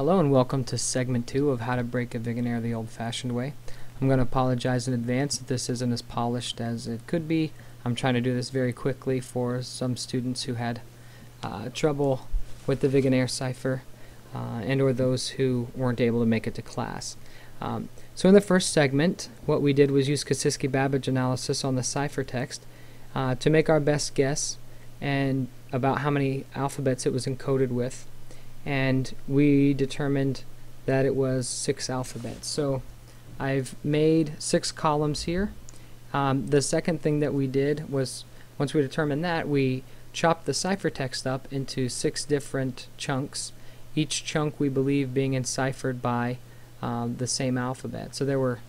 Hello and welcome to segment two of how to break a Vigenere the old-fashioned way. I'm going to apologize in advance that this isn't as polished as it could be. I'm trying to do this very quickly for some students who had uh, trouble with the Vigenere cipher uh, and or those who weren't able to make it to class. Um, so in the first segment, what we did was use Kasiski-Babbage analysis on the ciphertext uh, to make our best guess and about how many alphabets it was encoded with and we determined that it was six alphabets. So I've made six columns here. Um, the second thing that we did was once we determined that we chopped the ciphertext up into six different chunks each chunk we believe being enciphered by um, the same alphabet. So there were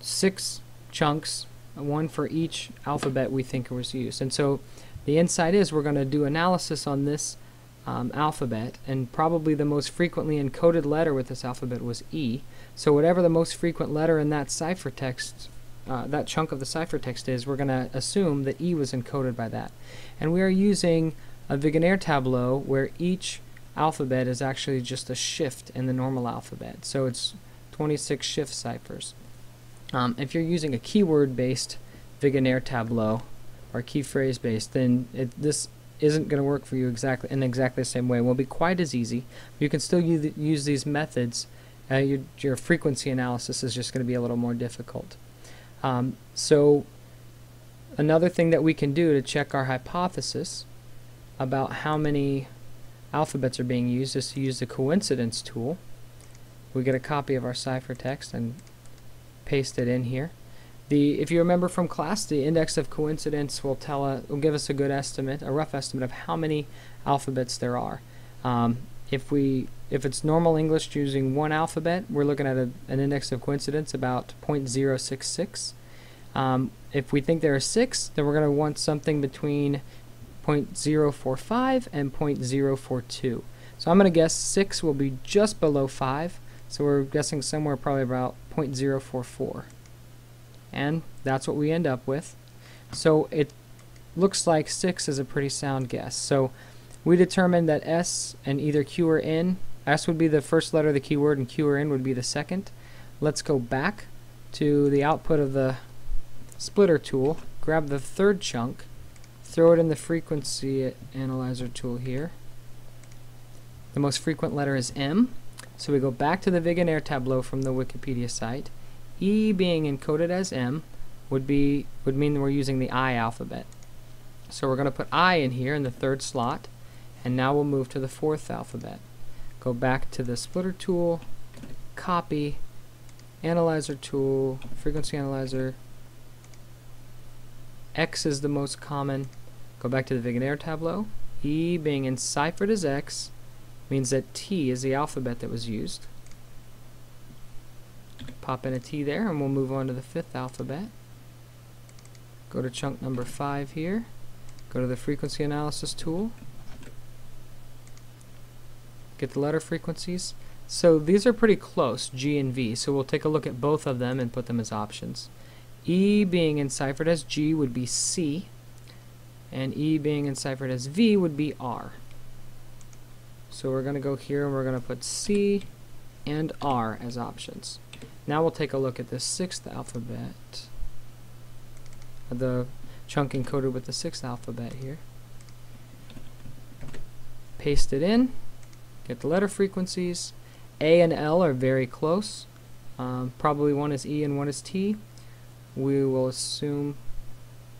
six chunks, one for each alphabet we think was used. And so the insight is we're going to do analysis on this um, alphabet, and probably the most frequently encoded letter with this alphabet was E. So whatever the most frequent letter in that ciphertext, uh, that chunk of the ciphertext is, we're going to assume that E was encoded by that. And we are using a Vigenere tableau where each alphabet is actually just a shift in the normal alphabet. So it's 26 shift ciphers. Um, if you're using a keyword-based Vigenere tableau or key phrase based, then it, this isn't going to work for you exactly in exactly the same way. It won't be quite as easy. You can still use, use these methods. Uh, your, your frequency analysis is just going to be a little more difficult. Um, so another thing that we can do to check our hypothesis about how many alphabets are being used is to use the coincidence tool. We get a copy of our ciphertext and paste it in here. The, if you remember from class, the index of coincidence will tell a, will give us a good estimate, a rough estimate of how many alphabets there are. Um, if we if it's normal English using one alphabet, we're looking at a, an index of coincidence about 0.066. Um, if we think there are six, then we're going to want something between 0.045 and 0.042. So I'm going to guess 6 will be just below 5, so we're guessing somewhere probably about 0.044 and that's what we end up with. So it looks like 6 is a pretty sound guess. So we determined that S and either Q or N, S would be the first letter of the keyword and Q or N would be the second. Let's go back to the output of the splitter tool, grab the third chunk, throw it in the frequency analyzer tool here. The most frequent letter is M, so we go back to the Vigenere tableau from the Wikipedia site, E being encoded as M would be would mean we're using the I alphabet. So we're going to put I in here in the third slot, and now we'll move to the fourth alphabet. Go back to the splitter tool, copy, analyzer tool, frequency analyzer. X is the most common. Go back to the Vigenere tableau. E being enciphered as X means that T is the alphabet that was used. Pop in a T there and we'll move on to the fifth alphabet. Go to chunk number 5 here. Go to the frequency analysis tool. Get the letter frequencies. So these are pretty close, G and V, so we'll take a look at both of them and put them as options. E being enciphered as G would be C, and E being enciphered as V would be R. So we're going to go here and we're going to put C and R as options. Now we'll take a look at the sixth alphabet, the chunk encoded with the sixth alphabet here. Paste it in, get the letter frequencies. A and L are very close. Um, probably one is E and one is T. We will assume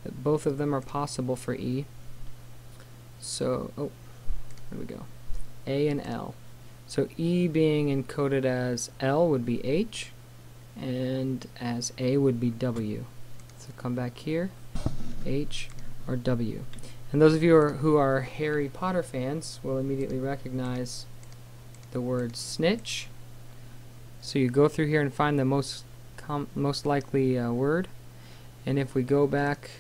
that both of them are possible for E. So, oh, there we go. A and L. So E being encoded as L would be H, and as A would be W. So come back here, H or W. And those of you who are, Harry Potter fans will immediately recognize the word snitch. So you go through here and find the most most likely uh, word. And if we go back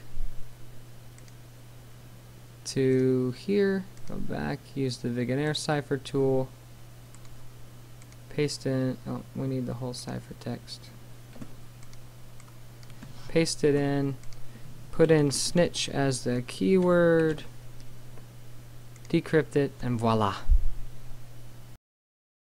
to here, go back, use the Vigenere cipher tool, paste in, oh, we need the whole ciphertext. Paste it in, put in snitch as the keyword, decrypt it, and voila.